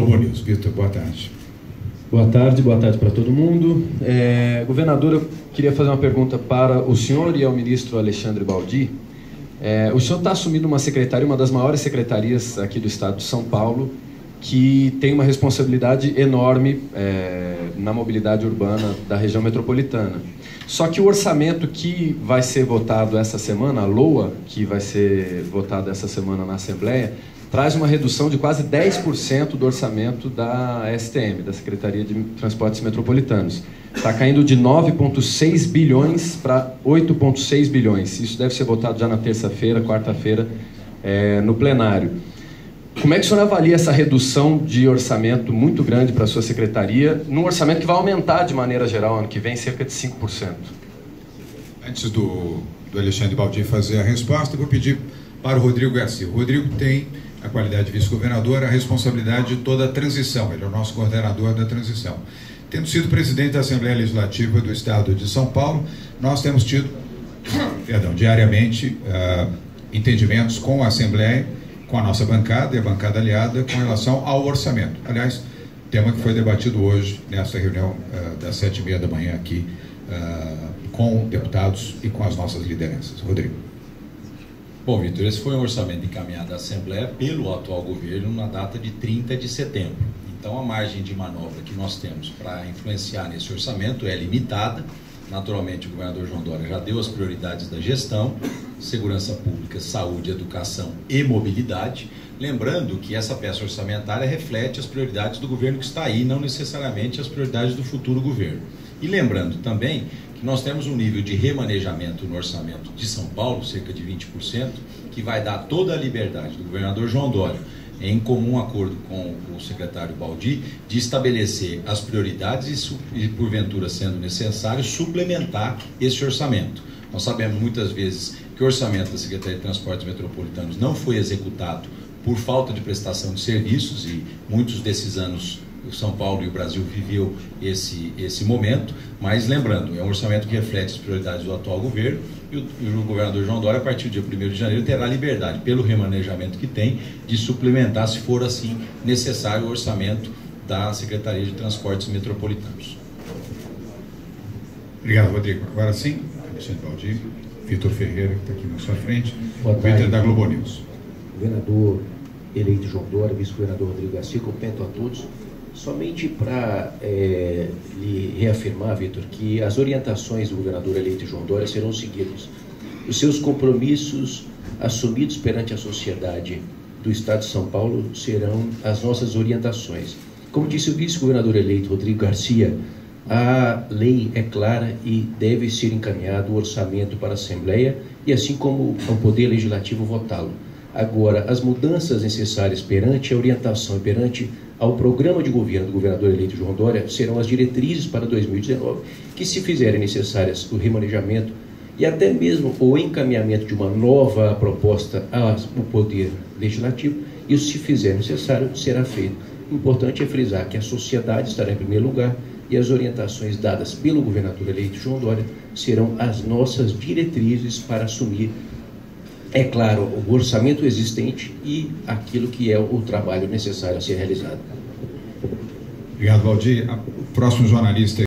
News. Vitor, boa tarde. Boa tarde, boa tarde para todo mundo. É, governador, eu queria fazer uma pergunta para o senhor e ao ministro Alexandre Baldi. É, o senhor está assumindo uma secretaria, uma das maiores secretarias aqui do estado de São Paulo, que tem uma responsabilidade enorme é, na mobilidade urbana da região metropolitana. Só que o orçamento que vai ser votado essa semana, a LOA, que vai ser votado essa semana na Assembleia, traz uma redução de quase 10% do orçamento da STM, da Secretaria de Transportes Metropolitanos. Está caindo de 9,6 bilhões para 8,6 bilhões. Isso deve ser votado já na terça-feira, quarta-feira, é, no plenário. Como é que o senhor avalia essa redução de orçamento muito grande para a sua secretaria, num orçamento que vai aumentar de maneira geral ano que vem cerca de 5%? Antes do, do Alexandre Baldi fazer a resposta, eu vou pedir para o Rodrigo Garcia. O Rodrigo tem a qualidade de vice-governador, a responsabilidade de toda a transição, ele é o nosso coordenador da transição. Tendo sido presidente da Assembleia Legislativa do Estado de São Paulo, nós temos tido, perdão, diariamente, uh, entendimentos com a Assembleia, com a nossa bancada e a bancada aliada com relação ao orçamento. Aliás, tema que foi debatido hoje, nessa reunião uh, das sete e meia da manhã aqui, uh, com deputados e com as nossas lideranças. Rodrigo. Bom, Vitor, esse foi um orçamento encaminhado à Assembleia pelo atual governo na data de 30 de setembro. Então, a margem de manobra que nós temos para influenciar nesse orçamento é limitada. Naturalmente, o governador João Dória já deu as prioridades da gestão: segurança pública, saúde, educação e mobilidade. Lembrando que essa peça orçamentária reflete as prioridades do governo que está aí, não necessariamente as prioridades do futuro governo. E lembrando também que nós temos um nível de remanejamento no orçamento de São Paulo, cerca de 20%, que vai dar toda a liberdade do governador João Dória, em comum acordo com o secretário Baldi, de estabelecer as prioridades e, porventura sendo necessário, suplementar esse orçamento. Nós sabemos muitas vezes que o orçamento da Secretaria de Transportes Metropolitanos não foi executado por falta de prestação de serviços e muitos desses anos o São Paulo e o Brasil viveu esse, esse momento, mas lembrando, é um orçamento que reflete as prioridades do atual governo e o, e o governador João Dória, a partir do dia 1 de janeiro, terá liberdade, pelo remanejamento que tem, de suplementar, se for assim necessário, o orçamento da Secretaria de Transportes Metropolitanos. Obrigado, Rodrigo. Agora sim, Alexandre Baldi, Vitor Ferreira, que está aqui na sua frente. Vitor da Globo News. Governador eleito João Dória, vice-governador Rodrigo Garcia, cumprimento a todos. Somente para é, lhe reafirmar, Vitor, que as orientações do governador eleito João Dória serão seguidas. Os seus compromissos assumidos perante a sociedade do Estado de São Paulo serão as nossas orientações. Como disse o vice-governador eleito Rodrigo Garcia, a lei é clara e deve ser encaminhado o orçamento para a Assembleia e assim como o Poder Legislativo votá-lo. Agora, as mudanças necessárias perante a orientação e perante ao programa de governo do governador eleito João Dória serão as diretrizes para 2019, que se fizerem necessárias o remanejamento e até mesmo o encaminhamento de uma nova proposta ao Poder Legislativo, isso se fizer necessário será feito. Importante é frisar que a sociedade estará em primeiro lugar e as orientações dadas pelo governador eleito João Dória serão as nossas diretrizes para assumir é claro, o orçamento existente e aquilo que é o trabalho necessário a ser realizado. Obrigado, Valdir. O próximo jornalista